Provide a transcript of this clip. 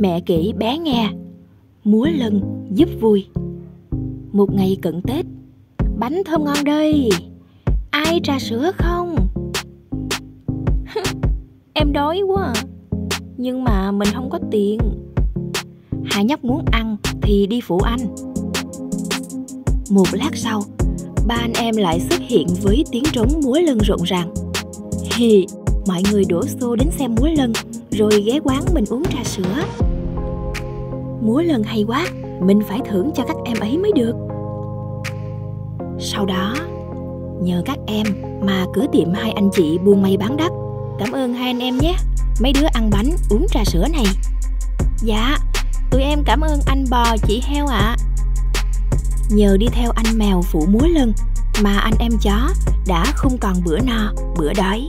Mẹ kỹ bé nghe. Múa lân giúp vui. Một ngày cận Tết Bánh thơm ngon đây. Ai trà sữa không? em đói quá. À. Nhưng mà mình không có tiền. Hai nhóc muốn ăn thì đi phụ anh. Một lát sau Ba anh em lại xuất hiện với tiếng trống múa lân rộn ràng. Hì, mọi người đổ xô đến xem múa lân Rồi ghé quán mình uống trà sữa. Múa lần hay quá, Mình phải thưởng cho các em ấy mới được. Sau đó, Nhờ các em mà cửa tiệm hai anh chị buôn may bán đắt Cảm ơn hai anh em nhé. Mấy đứa ăn bánh, uống trà sữa này. Dạ Tụi em cảm ơn anh bò, chị heo ạ. À. Nhờ đi theo anh mèo phụ múa lân Mà anh em chó đã không còn bữa no, bữa đói.